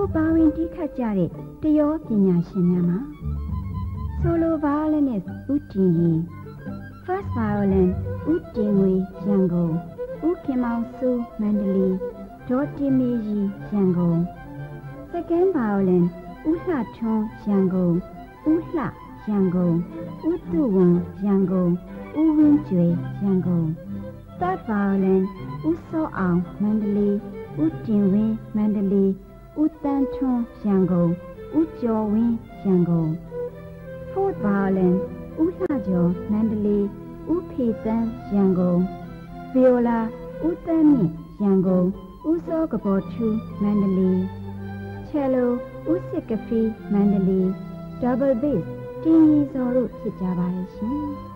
ခုပါဝင်တီးခတ်ကြတဲ့တယောပညာရှင်များမှာ solo violinist ဦးတင်ရီ first violin ဦးတင်ဝေရန်ကုန်ဦးခင်မောင်စုမန္တလေးဒေါ်တင်မေရီရန်ကုန် second violin ဦးလှထွန်းရန်ကုန်ဦးလှရန်ကုန်ဦးသူဝန်ရန်ကုန်ဦးဝင်းကျွေရန်ကုန် third violin ဦးစောအောင်မန္တလေးဦးတင်ဝင်းမန္တလေး ဦးတန်းထွန်းရန်ကုန်ဦးကျော်ဝင်းရန်ကုန် fourth violin ဦးလှကျော်မန္တလေးဦးဖေတန်းရန်ကုန် viola ဦးတန်းမြင့်ရန်ကုန်ဦးစောကဘော်ထူးမန္တလေး cello ဦးစစ်ကဖီမန္တလေး double bass တင်းရီစော်တို့ဖြစ်ကြပါရဲ့ရှင်။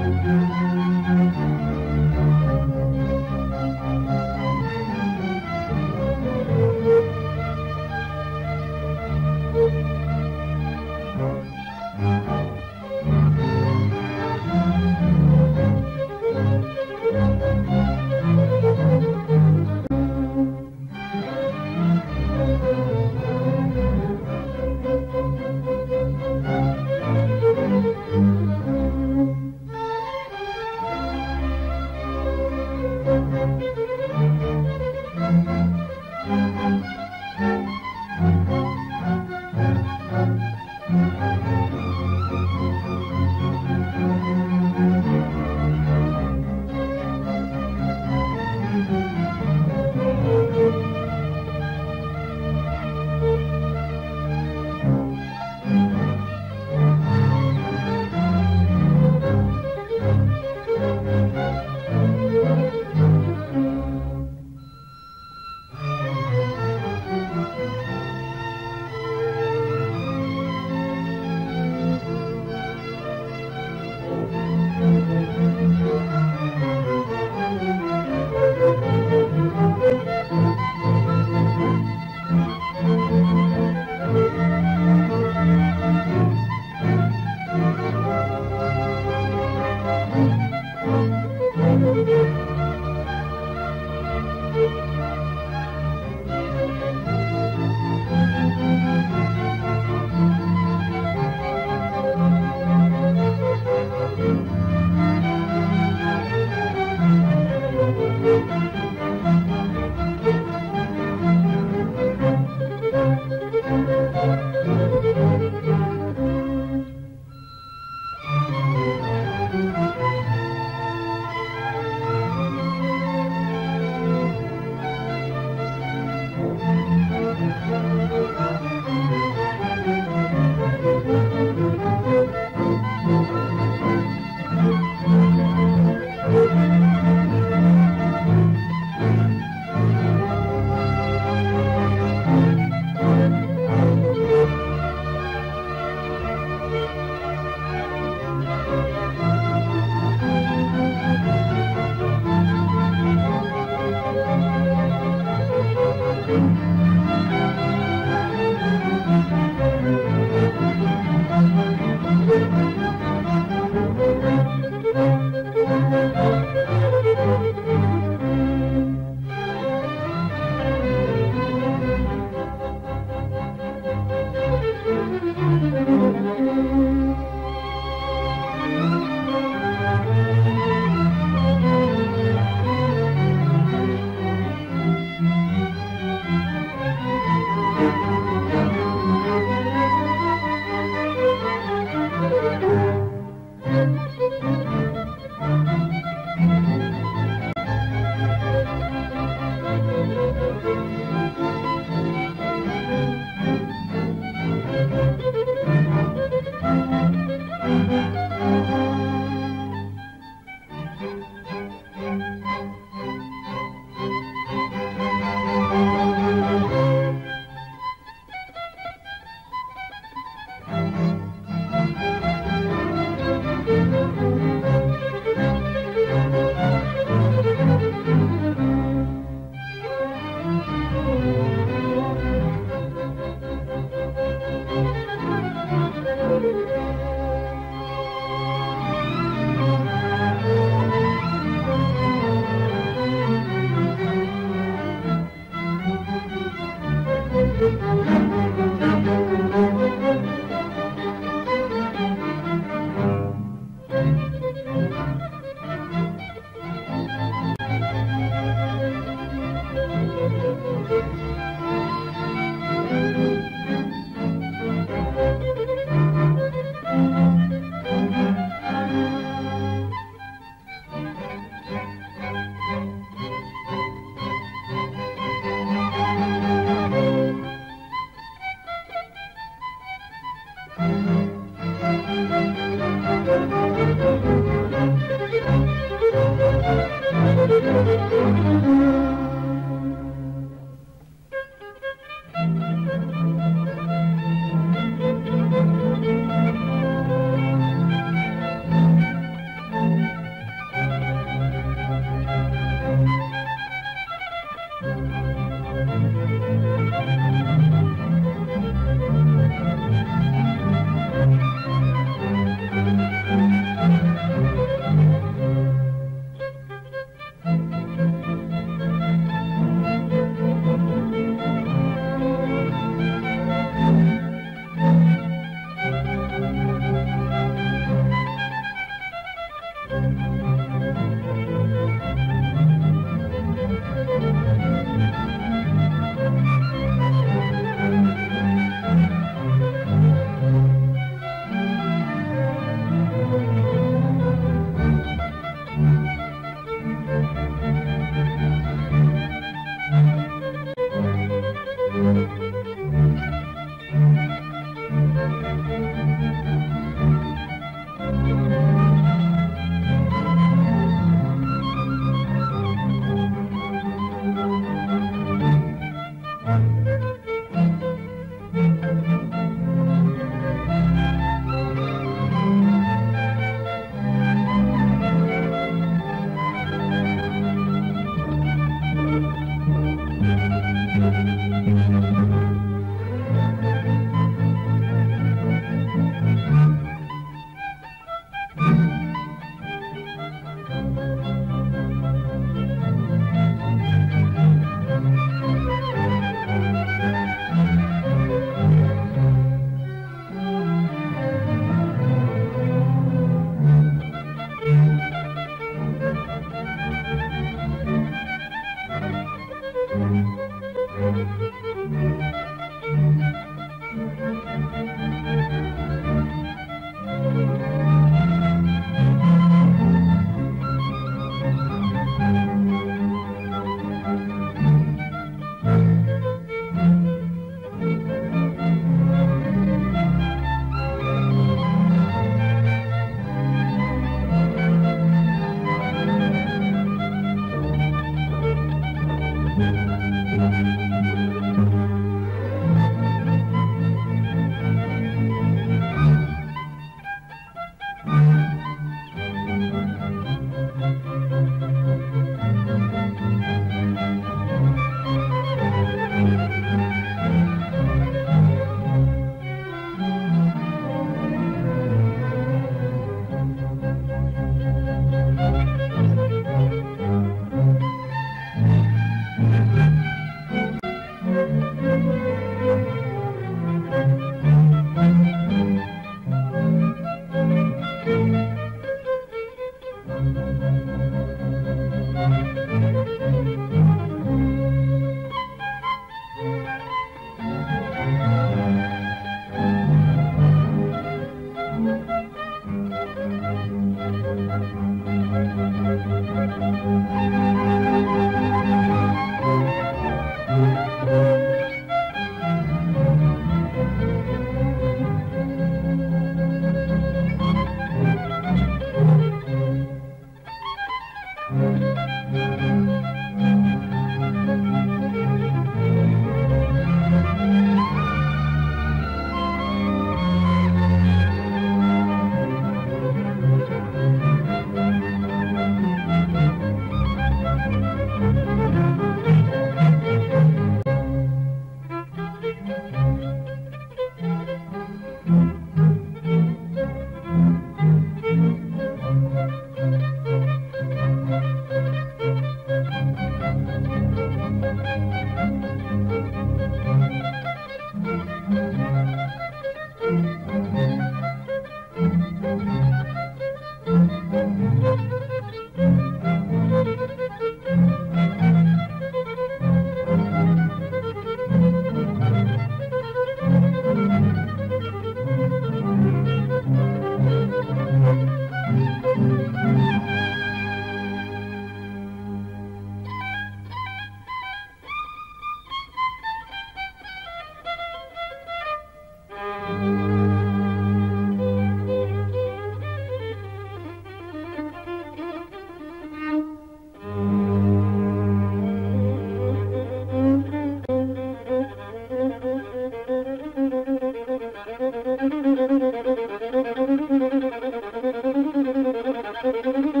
Thank you.